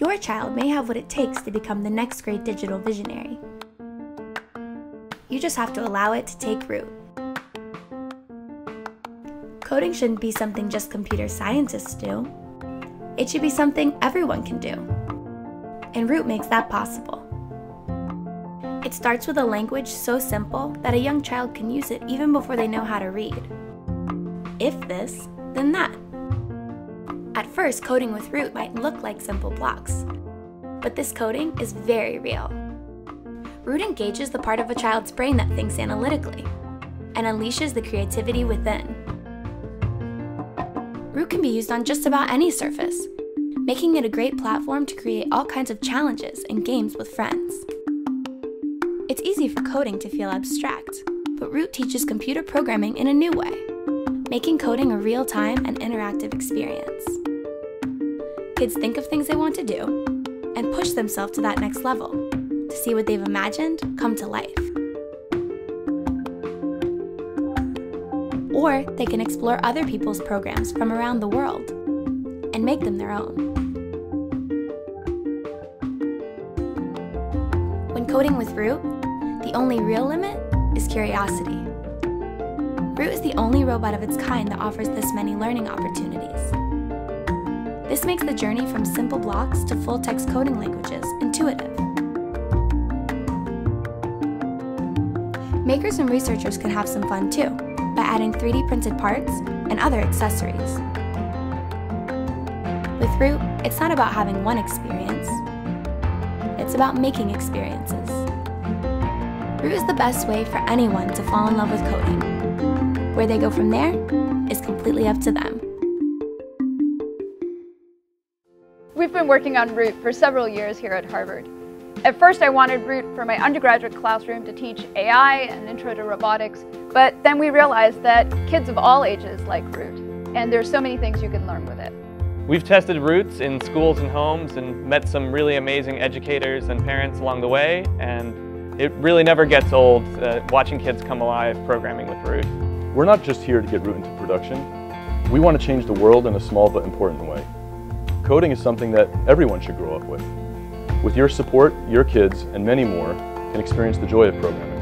Your child may have what it takes to become the next great digital visionary. You just have to allow it to take root. Coding shouldn't be something just computer scientists do. It should be something everyone can do. And Root makes that possible. It starts with a language so simple that a young child can use it even before they know how to read. If this, then that. At first, coding with Root might look like simple blocks, but this coding is very real. Root engages the part of a child's brain that thinks analytically and unleashes the creativity within. Root can be used on just about any surface, making it a great platform to create all kinds of challenges and games with friends. It's easy for coding to feel abstract, but Root teaches computer programming in a new way, making coding a real-time and interactive experience. Kids think of things they want to do and push themselves to that next level to see what they've imagined come to life. Or they can explore other people's programs from around the world and make them their own. When coding with Root, the only real limit is curiosity. Root is the only robot of its kind that offers this many learning opportunities. This makes the journey from simple blocks to full-text coding languages intuitive. Makers and researchers can have some fun too by adding 3D printed parts and other accessories. With Root, it's not about having one experience, it's about making experiences. Root is the best way for anyone to fall in love with coding. Where they go from there is completely up to them. We've been working on Root for several years here at Harvard. At first I wanted Root for my undergraduate classroom to teach AI and intro to robotics, but then we realized that kids of all ages like Root, and there's so many things you can learn with it. We've tested Roots in schools and homes and met some really amazing educators and parents along the way, and it really never gets old uh, watching kids come alive programming with Root. We're not just here to get Root into production. We want to change the world in a small but important way. Coding is something that everyone should grow up with. With your support, your kids, and many more, can experience the joy of programming.